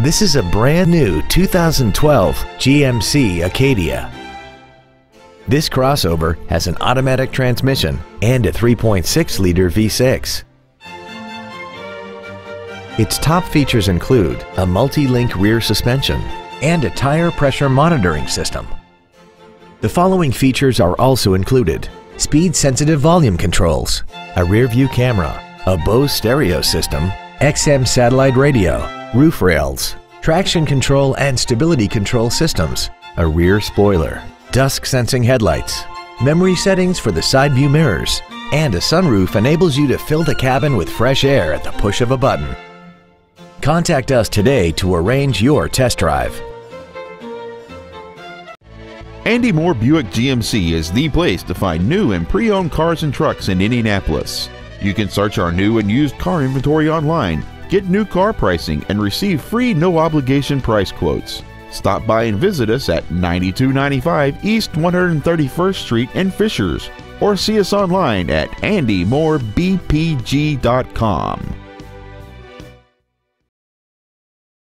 This is a brand new 2012 GMC Acadia. This crossover has an automatic transmission and a 3.6-liter V6. Its top features include a multi-link rear suspension and a tire pressure monitoring system. The following features are also included. Speed-sensitive volume controls, a rear-view camera, a Bose stereo system, XM satellite radio, roof rails, traction control and stability control systems, a rear spoiler, dusk sensing headlights, memory settings for the side view mirrors, and a sunroof enables you to fill the cabin with fresh air at the push of a button. Contact us today to arrange your test drive. Andy Mohr Buick GMC is the place to find new and pre owned cars and trucks in Indianapolis. You can search our new and used car inventory online, get new car pricing, and receive free no obligation price quotes. Stop by and visit us at 9295 East 131st Street in Fishers or see us online at andymohrbpg.com.